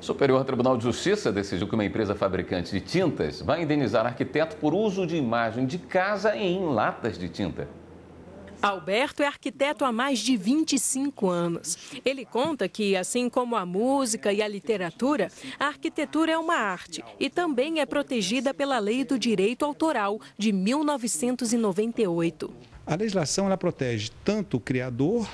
O Superior Tribunal de Justiça decidiu que uma empresa fabricante de tintas vai indenizar arquiteto por uso de imagem de casa em latas de tinta. Alberto é arquiteto há mais de 25 anos. Ele conta que, assim como a música e a literatura, a arquitetura é uma arte e também é protegida pela Lei do Direito Autoral de 1998. A legislação ela protege tanto o criador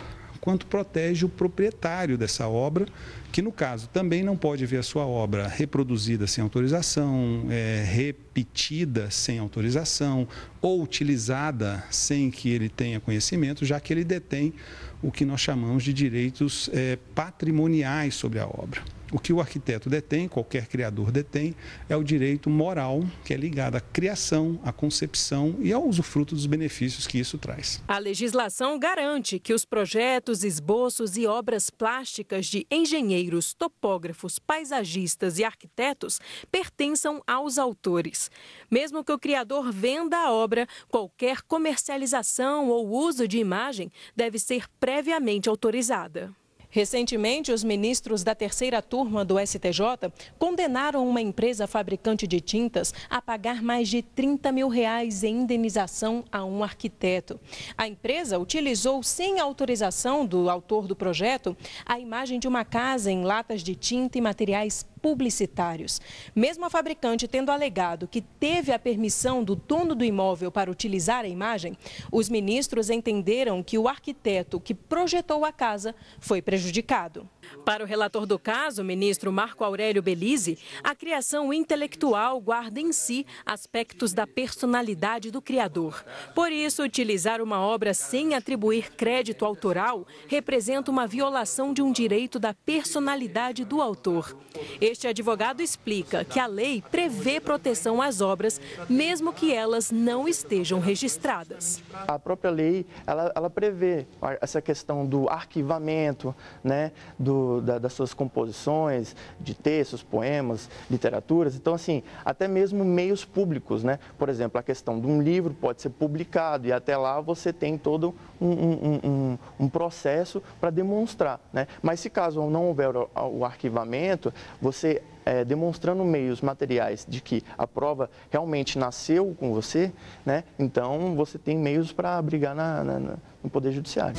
quanto protege o proprietário dessa obra, que no caso também não pode ver a sua obra reproduzida sem autorização, é, repetida sem autorização ou utilizada sem que ele tenha conhecimento, já que ele detém o que nós chamamos de direitos é, patrimoniais sobre a obra. O que o arquiteto detém, qualquer criador detém, é o direito moral que é ligado à criação, à concepção e ao usufruto dos benefícios que isso traz. A legislação garante que os projetos, esboços e obras plásticas de engenheiros, topógrafos, paisagistas e arquitetos pertençam aos autores. Mesmo que o criador venda a obra, qualquer comercialização ou uso de imagem deve ser previamente autorizada. Recentemente, os ministros da terceira turma do STJ condenaram uma empresa fabricante de tintas a pagar mais de 30 mil reais em indenização a um arquiteto. A empresa utilizou, sem autorização do autor do projeto, a imagem de uma casa em latas de tinta e materiais publicitários. Mesmo a fabricante tendo alegado que teve a permissão do dono do imóvel para utilizar a imagem, os ministros entenderam que o arquiteto que projetou a casa foi prejudicado. Para o relator do caso, o ministro Marco Aurélio Belize, a criação intelectual guarda em si aspectos da personalidade do criador. Por isso, utilizar uma obra sem atribuir crédito autoral representa uma violação de um direito da personalidade do autor. Este advogado explica que a lei prevê proteção às obras, mesmo que elas não estejam registradas. A própria lei, ela, ela prevê essa questão do arquivamento, né, do, da, das suas composições, de textos, poemas, literaturas. Então, assim, até mesmo meios públicos, né? Por exemplo, a questão de um livro pode ser publicado e até lá você tem todo um, um, um, um processo para demonstrar, né? Mas se caso não houver o, o arquivamento, você é, demonstrando meios materiais de que a prova realmente nasceu com você, né? então você tem meios para brigar na, na, no Poder Judiciário.